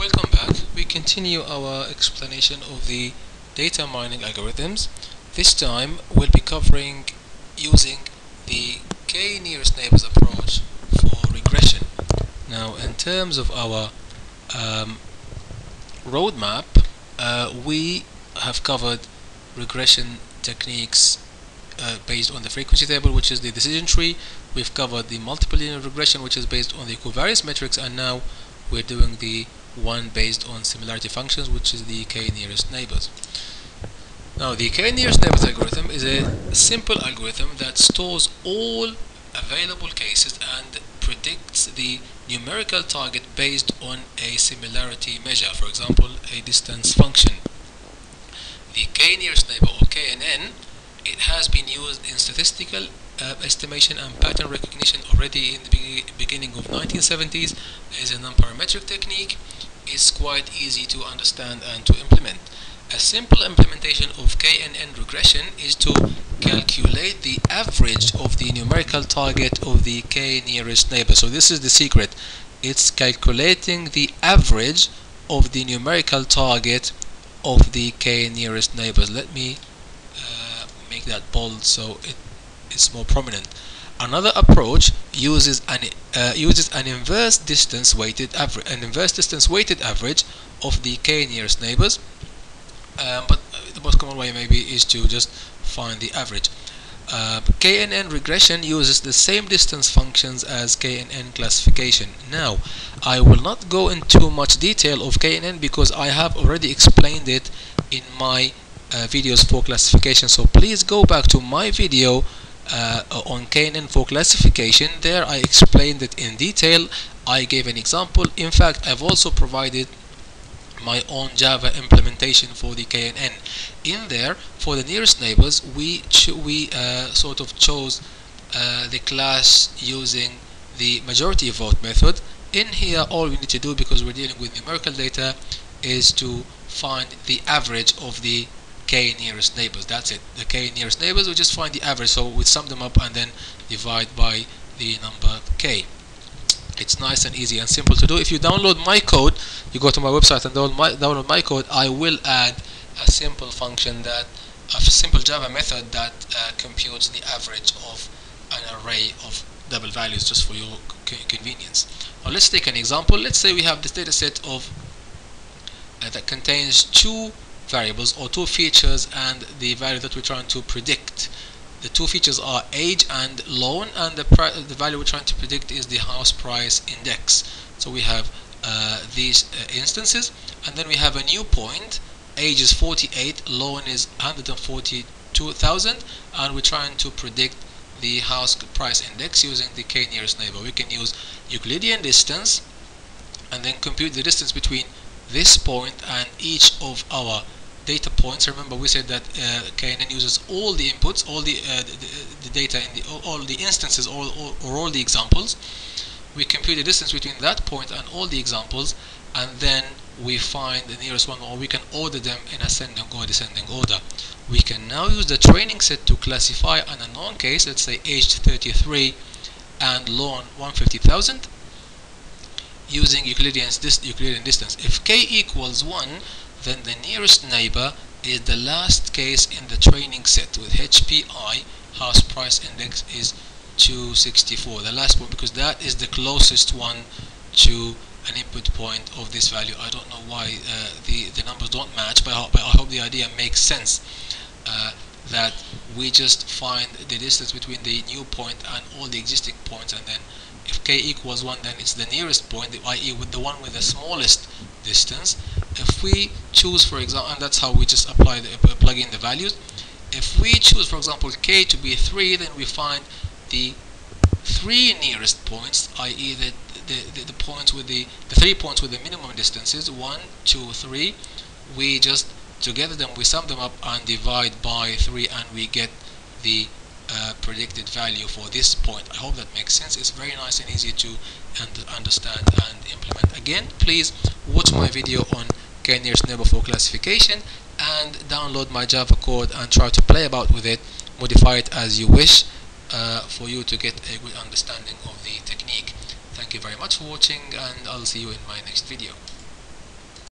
Welcome back. We continue our explanation of the data mining algorithms. This time we'll be covering using the k nearest neighbors approach for regression. Now in terms of our um, roadmap, uh, we have covered regression techniques uh, based on the frequency table which is the decision tree. We've covered the multiple linear regression which is based on the covariance matrix and now we're doing the one based on similarity functions which is the k nearest neighbors. Now the k nearest neighbors algorithm is a simple algorithm that stores all available cases and predicts the numerical target based on a similarity measure, for example a distance function. The k nearest neighbor or KNN it has been used in statistical uh, estimation and pattern recognition already in the be beginning of 1970s as a nonparametric technique is quite easy to understand and to implement. A simple implementation of KNN regression is to calculate the average of the numerical target of the k nearest neighbor. So this is the secret. It's calculating the average of the numerical target of the k nearest neighbors. Let me uh, make that bold so it is more prominent. Another approach uses an uh, uses an inverse distance weighted average, an inverse distance weighted average of the k nearest neighbors. Um, but the most common way maybe is to just find the average. Uh, KNN regression uses the same distance functions as KNN classification. Now, I will not go into much detail of KNN because I have already explained it in my uh, videos for classification. So please go back to my video uh, on KNN for classification. There I explained it in detail. I gave an example. In fact I've also provided my own Java implementation for the KNN in there for the nearest neighbors we we uh, sort of chose uh, the class using the majority vote method. In here all we need to do because we're dealing with numerical data is to find the average of the k nearest neighbors that's it. The k nearest neighbors we just find the average so we sum them up and then divide by the number k. It's nice and easy and simple to do. If you download my code you go to my website and download my, download my code I will add a simple function that a simple Java method that uh, computes the average of an array of double values just for your convenience. Now let's take an example. Let's say we have this data set of uh, that contains two variables or two features and the value that we're trying to predict. The two features are age and loan and the, the value we're trying to predict is the house price index. So we have uh, these uh, instances and then we have a new point age is 48 loan is 142,000 and we're trying to predict the house price index using the k nearest neighbor we can use Euclidean distance and then compute the distance between this point and each of our data points. Remember we said that uh, KNN uses all the inputs all the, uh, the, the, data in the all, the instances all, all, or all the examples. We compute the distance between that point and all the examples and then we find the nearest one or we can order them in ascending or descending order. We can now use the training set to classify an unknown case let's say aged 33 and loan 150,000 using Euclidean, Euclidean distance. If k equals 1 then the nearest neighbor is the last case in the training set with HPI house price index is 264 the last one because that is the closest one to an input point of this value I don't know why uh, the the numbers don't match but I, hope, but I hope the idea makes sense uh, that we just find the distance between the new point and all the existing points and then if k equals 1 then it's the nearest point i.e. with the one with the smallest distance if we choose for example and that's how we just apply the, plug in the values if we choose for example k to be 3 then we find the three nearest points i.e. The, the, the, the, points with the, the three points with the minimum distances 1 2 3 we just together them we sum them up and divide by 3 and we get the uh, predicted value for this point. I hope that makes sense. It's very nice and easy to understand and implement. Again, please watch my video on k-nearest neighbor for classification and download my Java code and try to play about with it, modify it as you wish uh, for you to get a good understanding of the technique. Thank you very much for watching and I'll see you in my next video.